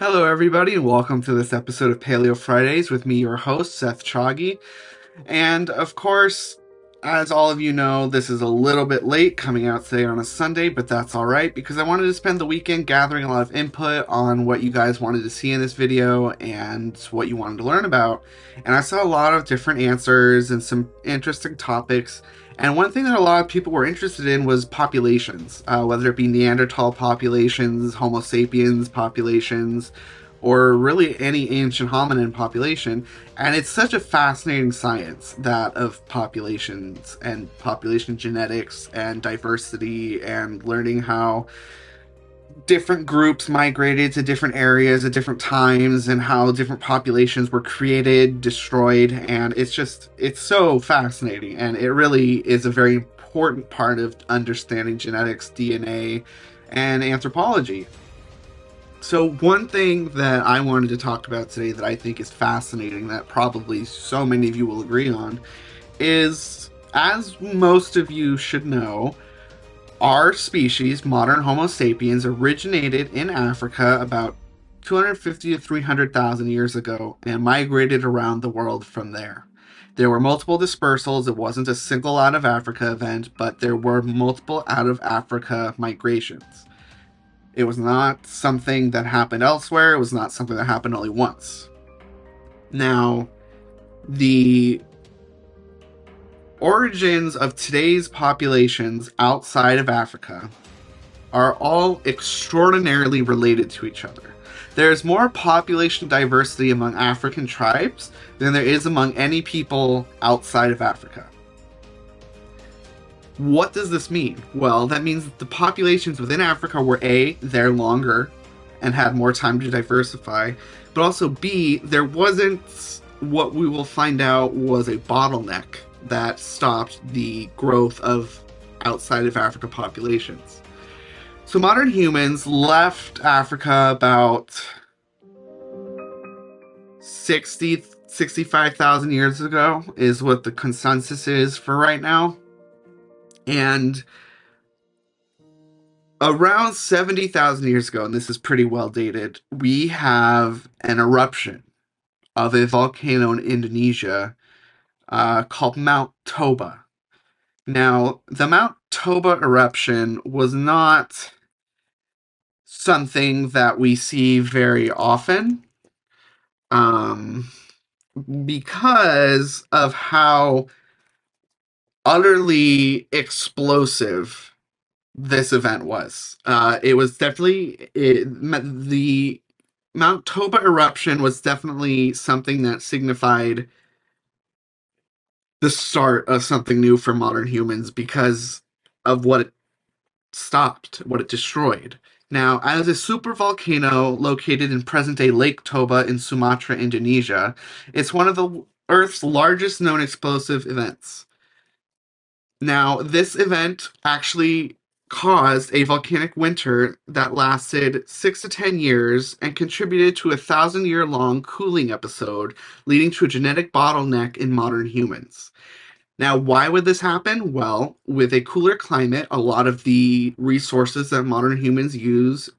Hello, everybody, and welcome to this episode of Paleo Fridays with me, your host, Seth Chagi. And of course, as all of you know, this is a little bit late coming out today on a Sunday, but that's alright because I wanted to spend the weekend gathering a lot of input on what you guys wanted to see in this video and what you wanted to learn about. And I saw a lot of different answers and some interesting topics. And one thing that a lot of people were interested in was populations, uh, whether it be Neanderthal populations, Homo sapiens populations, or really any ancient hominin population. And it's such a fascinating science, that of populations and population genetics and diversity and learning how different groups migrated to different areas at different times and how different populations were created, destroyed, and it's just it's so fascinating and it really is a very important part of understanding genetics, DNA, and anthropology. So one thing that I wanted to talk about today that I think is fascinating that probably so many of you will agree on is as most of you should know, our species, modern Homo sapiens, originated in Africa about 250 to 300,000 years ago and migrated around the world from there. There were multiple dispersals. It wasn't a single out of Africa event, but there were multiple out of Africa migrations. It was not something that happened elsewhere. It was not something that happened only once. Now, the origins of today's populations outside of Africa are all extraordinarily related to each other. There is more population diversity among African tribes than there is among any people outside of Africa. What does this mean? Well, that means that the populations within Africa were A, there longer and had more time to diversify, but also B, there wasn't what we will find out was a bottleneck that stopped the growth of outside of Africa populations. So modern humans left Africa about 60 65,000 years ago is what the consensus is for right now. And around 70,000 years ago, and this is pretty well dated, we have an eruption of a volcano in Indonesia uh, called Mount Toba. Now, the Mount Toba eruption was not something that we see very often um, because of how utterly explosive this event was. Uh, it was definitely it, the Mount Toba eruption was definitely something that signified the start of something new for modern humans because of what it stopped, what it destroyed. Now, as a supervolcano located in present day Lake Toba in Sumatra, Indonesia, it's one of the Earth's largest known explosive events. Now, this event actually caused a volcanic winter that lasted six to ten years and contributed to a thousand year long cooling episode, leading to a genetic bottleneck in modern humans. Now, why would this happen? Well, with a cooler climate, a lot of the resources that modern humans use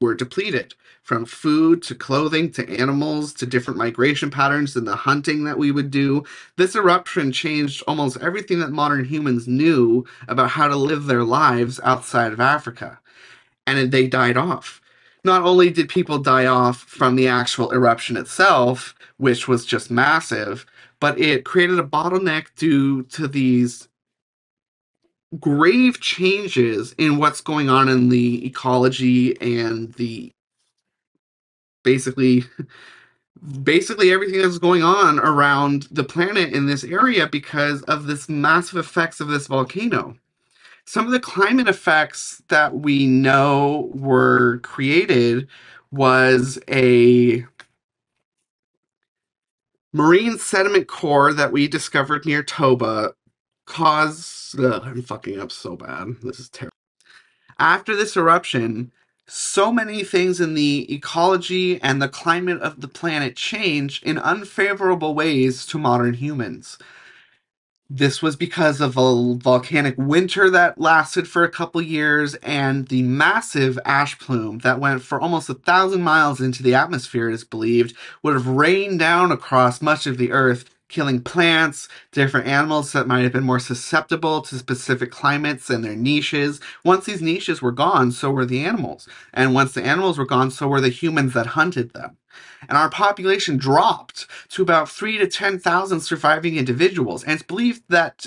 were depleted from food to clothing to animals to different migration patterns and the hunting that we would do. This eruption changed almost everything that modern humans knew about how to live their lives outside of Africa. And they died off. Not only did people die off from the actual eruption itself, which was just massive, but it created a bottleneck due to these grave changes in what's going on in the ecology and the basically basically everything that's going on around the planet in this area because of this massive effects of this volcano. Some of the climate effects that we know were created was a marine sediment core that we discovered near Toba caused. Ugh, I'm fucking up so bad. This is terrible. After this eruption, so many things in the ecology and the climate of the planet change in unfavorable ways to modern humans. This was because of a volcanic winter that lasted for a couple years and the massive ash plume that went for almost a thousand miles into the atmosphere, it is believed, would have rained down across much of the earth, killing plants, different animals that might have been more susceptible to specific climates and their niches. Once these niches were gone, so were the animals. And once the animals were gone, so were the humans that hunted them and our population dropped to about three to 10,000 surviving individuals. And it's believed that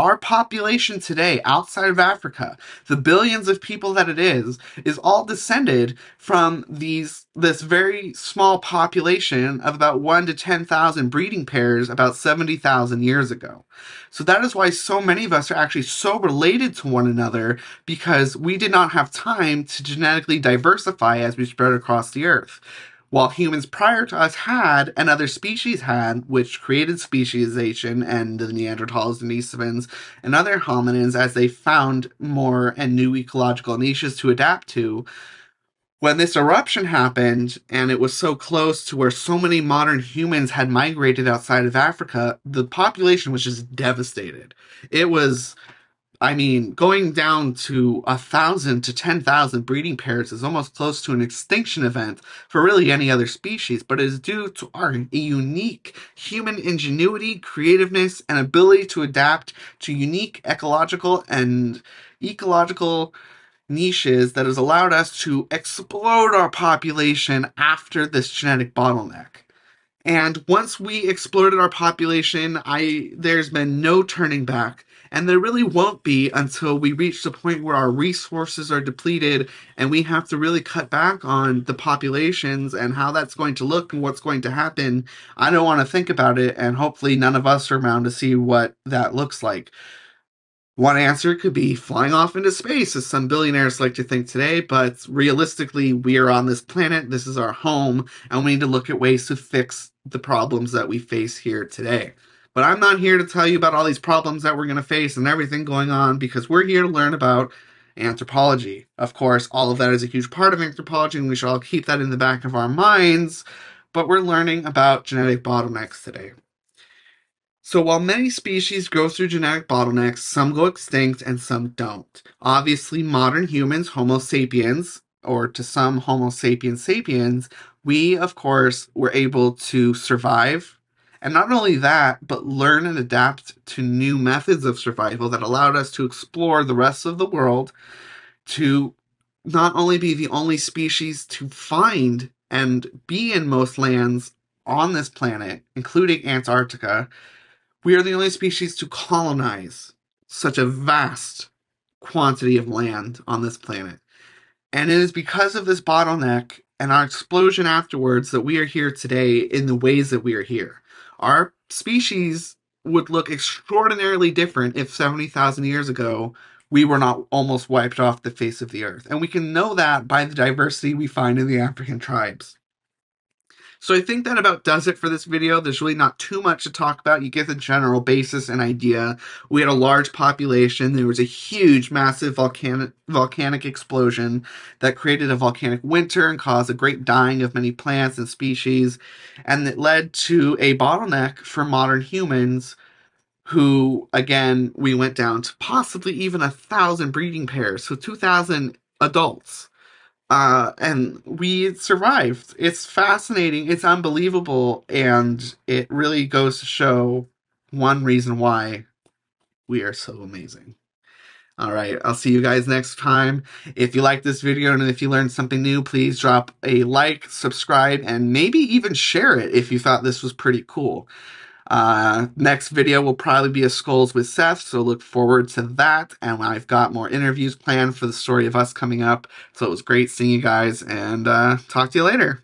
our population today outside of Africa, the billions of people that it is, is all descended from these this very small population of about 1 to 10,000 breeding pairs about 70,000 years ago. So that is why so many of us are actually so related to one another because we did not have time to genetically diversify as we spread across the earth while humans prior to us had and other species had, which created speciation and the Neanderthals, and Denisovans, and other hominins as they found more and new ecological niches to adapt to. When this eruption happened, and it was so close to where so many modern humans had migrated outside of Africa, the population was just devastated. It was I mean, going down to a thousand to ten thousand breeding pairs is almost close to an extinction event for really any other species, but it is due to our unique human ingenuity, creativeness, and ability to adapt to unique ecological and ecological niches that has allowed us to explode our population after this genetic bottleneck. And once we exploded our population, I there's been no turning back and there really won't be until we reach the point where our resources are depleted and we have to really cut back on the populations and how that's going to look and what's going to happen. I don't want to think about it, and hopefully, none of us are around to see what that looks like. One answer could be flying off into space, as some billionaires like to think today, but realistically, we are on this planet, this is our home, and we need to look at ways to fix the problems that we face here today. But I'm not here to tell you about all these problems that we're going to face and everything going on because we're here to learn about anthropology. Of course, all of that is a huge part of anthropology and we should all keep that in the back of our minds, but we're learning about genetic bottlenecks today. So while many species go through genetic bottlenecks, some go extinct and some don't. Obviously, modern humans, Homo sapiens, or to some Homo sapiens sapiens, we, of course, were able to survive and not only that, but learn and adapt to new methods of survival that allowed us to explore the rest of the world, to not only be the only species to find and be in most lands on this planet, including Antarctica, we are the only species to colonize such a vast quantity of land on this planet. And it is because of this bottleneck and our explosion afterwards that we are here today in the ways that we are here our species would look extraordinarily different if 70,000 years ago we were not almost wiped off the face of the earth. And we can know that by the diversity we find in the African tribes. So I think that about does it for this video. There's really not too much to talk about. You get the general basis and idea. We had a large population. There was a huge, massive volcanic volcanic explosion that created a volcanic winter and caused a great dying of many plants and species. And it led to a bottleneck for modern humans who, again, we went down to possibly even a thousand breeding pairs. So 2,000 adults uh, and we survived. It's fascinating. It's unbelievable, and it really goes to show one reason why we are so amazing. All right, I'll see you guys next time. If you like this video and if you learned something new, please drop a like, subscribe, and maybe even share it if you thought this was pretty cool. Uh, next video will probably be a Skulls with Seth, so look forward to that. And I've got more interviews planned for the story of us coming up. So it was great seeing you guys, and uh, talk to you later.